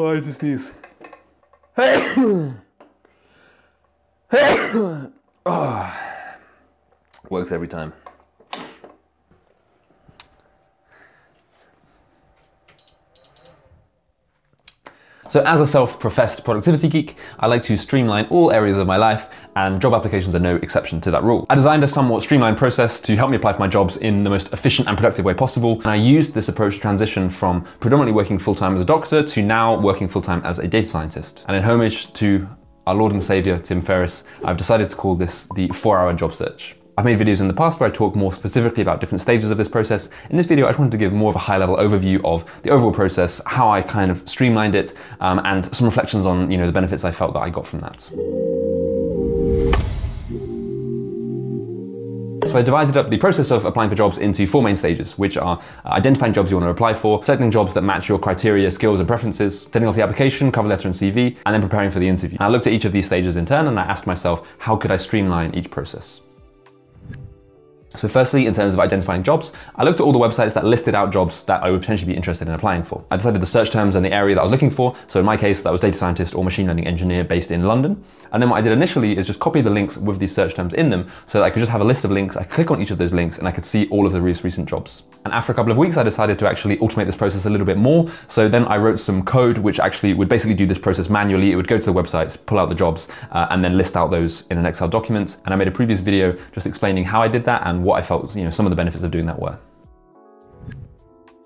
Oh, I just sneeze. oh. Works every time. So as a self-professed productivity geek, I like to streamline all areas of my life and job applications are no exception to that rule. I designed a somewhat streamlined process to help me apply for my jobs in the most efficient and productive way possible. And I used this approach to transition from predominantly working full-time as a doctor to now working full-time as a data scientist. And in homage to our Lord and Savior, Tim Ferriss, I've decided to call this the four hour job search. I've made videos in the past where I talk more specifically about different stages of this process. In this video, I just wanted to give more of a high level overview of the overall process, how I kind of streamlined it, um, and some reflections on you know the benefits I felt that I got from that. So I divided up the process of applying for jobs into four main stages, which are identifying jobs you want to apply for, selecting jobs that match your criteria, skills, and preferences, sending off the application, cover letter, and CV, and then preparing for the interview. And I looked at each of these stages in turn and I asked myself, how could I streamline each process? So firstly, in terms of identifying jobs, I looked at all the websites that listed out jobs that I would potentially be interested in applying for. I decided the search terms and the area that I was looking for. So in my case, that was data scientist or machine learning engineer based in London. And then what I did initially is just copy the links with these search terms in them so that I could just have a list of links. I could click on each of those links and I could see all of the recent jobs. And after a couple of weeks, I decided to actually automate this process a little bit more. So then I wrote some code which actually would basically do this process manually. It would go to the websites, pull out the jobs, uh, and then list out those in an Excel document. And I made a previous video just explaining how I did that and what I felt, you know, some of the benefits of doing that were.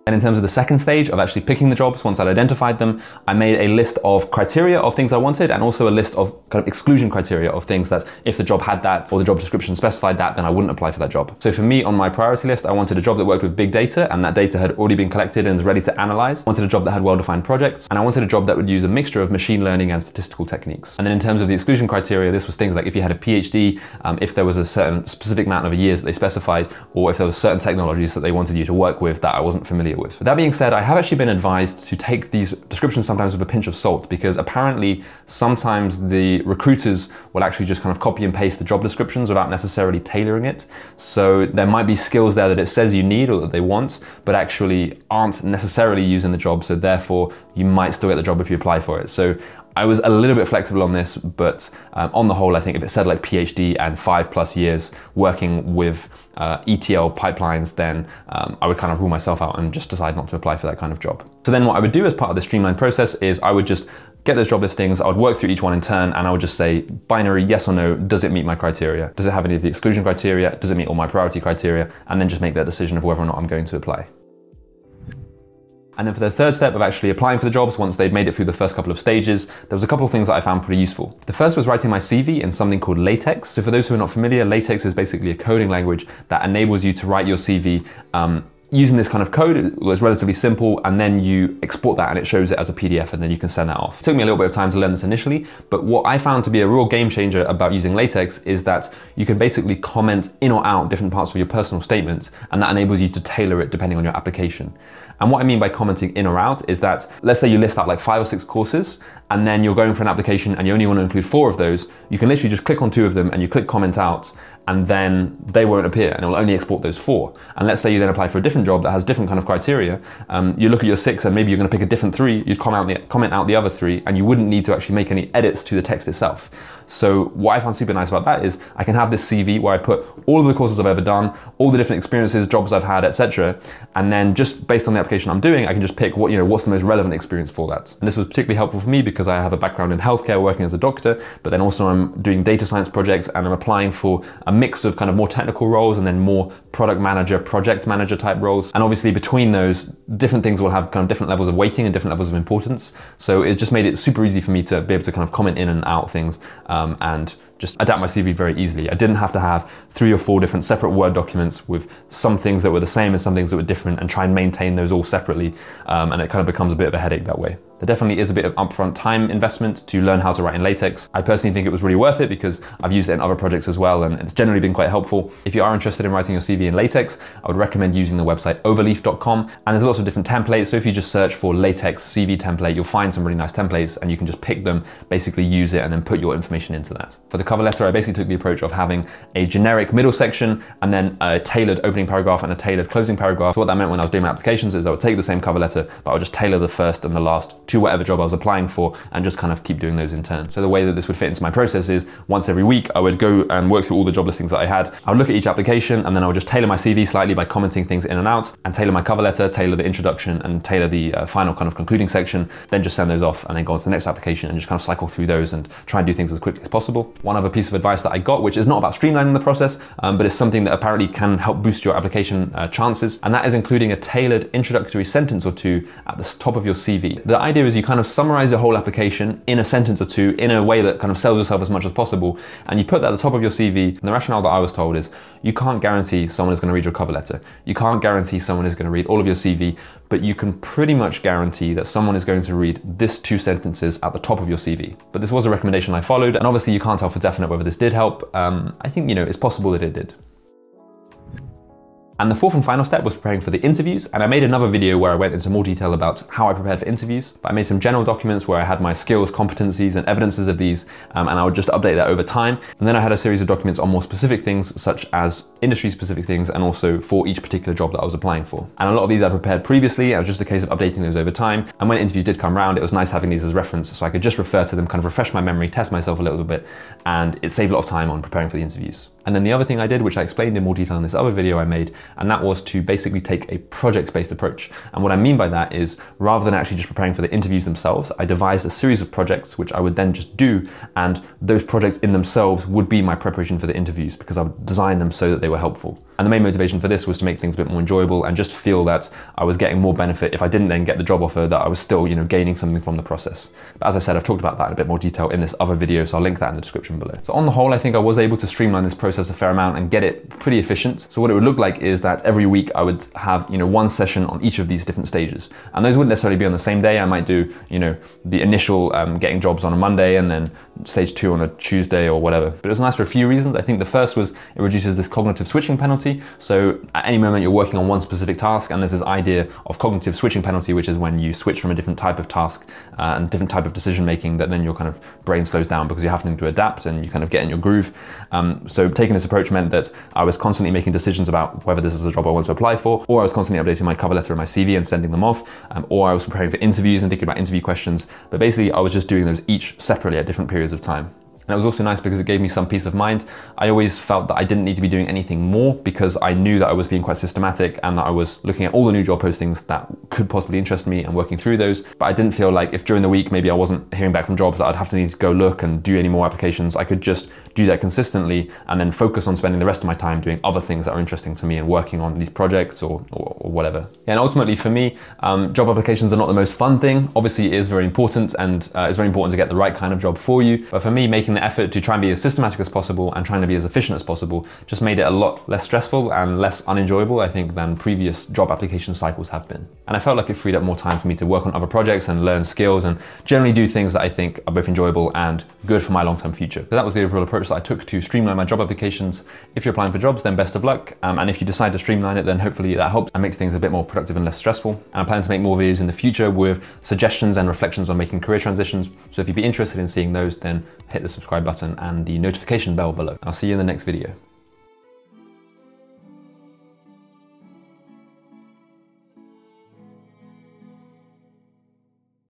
And in terms of the second stage of actually picking the jobs, once I'd identified them, I made a list of criteria of things I wanted and also a list of kind of exclusion criteria of things that if the job had that or the job description specified that, then I wouldn't apply for that job. So for me on my priority list, I wanted a job that worked with big data and that data had already been collected and was ready to analyze. I wanted a job that had well-defined projects and I wanted a job that would use a mixture of machine learning and statistical techniques. And then in terms of the exclusion criteria, this was things like if you had a PhD, um, if there was a certain specific amount of years that they specified, or if there was certain technologies that they wanted you to work with that I wasn't familiar familiar with. That being said, I have actually been advised to take these descriptions sometimes with a pinch of salt because apparently sometimes the recruiters will actually just kind of copy and paste the job descriptions without necessarily tailoring it. So there might be skills there that it says you need or that they want, but actually aren't necessarily using the job. So therefore you might still get the job if you apply for it. So I was a little bit flexible on this, but um, on the whole, I think if it said like PhD and five plus years working with uh, ETL pipelines, then um, I would kind of rule myself out and just decide not to apply for that kind of job. So then what I would do as part of the streamlined process is I would just get those job listings, I would work through each one in turn, and I would just say binary yes or no, does it meet my criteria? Does it have any of the exclusion criteria? Does it meet all my priority criteria? And then just make that decision of whether or not I'm going to apply. And then for the third step of actually applying for the jobs, once they'd made it through the first couple of stages, there was a couple of things that I found pretty useful. The first was writing my CV in something called LaTeX. So for those who are not familiar, LaTeX is basically a coding language that enables you to write your CV um, using this kind of code, it was relatively simple, and then you export that and it shows it as a PDF and then you can send that off. It took me a little bit of time to learn this initially, but what I found to be a real game changer about using LaTeX is that you can basically comment in or out different parts of your personal statements, and that enables you to tailor it depending on your application. And what I mean by commenting in or out is that, let's say you list out like five or six courses, and then you're going for an application and you only want to include four of those, you can literally just click on two of them and you click comment out, and then they won't appear and it will only export those four. And let's say you then apply for a different job that has different kind of criteria. Um, you look at your six and maybe you're to pick a different three, you'd comment out, the, comment out the other three and you wouldn't need to actually make any edits to the text itself. So what I found super nice about that is I can have this CV where I put all of the courses I've ever done, all the different experiences, jobs I've had, etc. And then just based on the application I'm doing, I can just pick what, you know, what's the most relevant experience for that. And this was particularly helpful for me because I have a background in healthcare working as a doctor, but then also I'm doing data science projects and I'm applying for a mix of kind of more technical roles and then more product manager, project manager type roles. And obviously between those, different things will have kind of different levels of weighting and different levels of importance. So it just made it super easy for me to be able to kind of comment in and out things. Um, um, and just adapt my CV very easily. I didn't have to have three or four different separate Word documents with some things that were the same and some things that were different and try and maintain those all separately. Um, and it kind of becomes a bit of a headache that way. There definitely is a bit of upfront time investment to learn how to write in LaTeX. I personally think it was really worth it because I've used it in other projects as well and it's generally been quite helpful. If you are interested in writing your CV in LaTeX, I would recommend using the website overleaf.com and there's lots of different templates. So if you just search for LaTeX CV template, you'll find some really nice templates and you can just pick them, basically use it and then put your information into that. For the cover letter, I basically took the approach of having a generic middle section and then a tailored opening paragraph and a tailored closing paragraph. So what that meant when I was doing my applications is I would take the same cover letter, but I would just tailor the first and the last to whatever job I was applying for and just kind of keep doing those in turn. So the way that this would fit into my process is once every week I would go and work through all the job listings that I had. I would look at each application and then I would just tailor my CV slightly by commenting things in and out and tailor my cover letter, tailor the introduction and tailor the uh, final kind of concluding section, then just send those off and then go on to the next application and just kind of cycle through those and try and do things as quickly as possible. One other piece of advice that I got, which is not about streamlining the process, um, but it's something that apparently can help boost your application uh, chances, and that is including a tailored introductory sentence or two at the top of your CV. The idea is you kind of summarize your whole application in a sentence or two in a way that kind of sells yourself as much as possible, and you put that at the top of your CV. And the rationale that I was told is you can't guarantee someone is going to read your cover letter. You can't guarantee someone is going to read all of your CV, but you can pretty much guarantee that someone is going to read this two sentences at the top of your CV. But this was a recommendation I followed, and obviously you can't tell for definite whether this did help. Um, I think, you know, it's possible that it did. And the fourth and final step was preparing for the interviews. And I made another video where I went into more detail about how I prepared for interviews. But I made some general documents where I had my skills, competencies, and evidences of these, um, and I would just update that over time. And then I had a series of documents on more specific things, such as industry specific things, and also for each particular job that I was applying for. And a lot of these I prepared previously. It was just a case of updating those over time. And when interviews did come around, it was nice having these as reference so I could just refer to them, kind of refresh my memory, test myself a little bit, and it saved a lot of time on preparing for the interviews. And then the other thing I did, which I explained in more detail in this other video I made, and that was to basically take a project-based approach. And what I mean by that is rather than actually just preparing for the interviews themselves, I devised a series of projects which I would then just do, and those projects in themselves would be my preparation for the interviews because I would design them so that they were helpful. And the main motivation for this was to make things a bit more enjoyable and just feel that I was getting more benefit if I didn't then get the job offer, that I was still, you know, gaining something from the process. But as I said, I've talked about that in a bit more detail in this other video, so I'll link that in the description below. So on the whole, I think I was able to streamline this process a fair amount and get it pretty efficient. So what it would look like is that every week I would have, you know, one session on each of these different stages. And those wouldn't necessarily be on the same day. I might do, you know, the initial um, getting jobs on a Monday and then stage two on a Tuesday or whatever. But it was nice for a few reasons. I think the first was it reduces this cognitive switching penalty. So at any moment you're working on one specific task and there's this idea of cognitive switching penalty, which is when you switch from a different type of task uh, and different type of decision making that then your kind of brain slows down because you're having to adapt and you kind of get in your groove. Um, so taking this approach meant that I was constantly making decisions about whether this is a job I want to apply for, or I was constantly updating my cover letter and my CV and sending them off, um, or I was preparing for interviews and thinking about interview questions. But basically I was just doing those each separately at different periods of time. And it was also nice because it gave me some peace of mind. I always felt that I didn't need to be doing anything more because I knew that I was being quite systematic and that I was looking at all the new job postings that could possibly interest me and working through those. But I didn't feel like if during the week maybe I wasn't hearing back from jobs that I'd have to need to go look and do any more applications, I could just do that consistently and then focus on spending the rest of my time doing other things that are interesting to me and working on these projects or, or, or whatever. And ultimately for me, um, job applications are not the most fun thing. Obviously it is very important and uh, it's very important to get the right kind of job for you. But for me, making the effort to try and be as systematic as possible and trying to be as efficient as possible just made it a lot less stressful and less unenjoyable, I think, than previous job application cycles have been. And I felt like it freed up more time for me to work on other projects and learn skills and generally do things that I think are both enjoyable and good for my long-term future. So that was the overall approach that I took to streamline my job applications. If you're applying for jobs, then best of luck. Um, and if you decide to streamline it, then hopefully that helps and makes things a bit more productive and less stressful. And I plan to make more videos in the future with suggestions and reflections on making career transitions. So if you'd be interested in seeing those, then hit the subscribe button and the notification bell below. And I'll see you in the next video.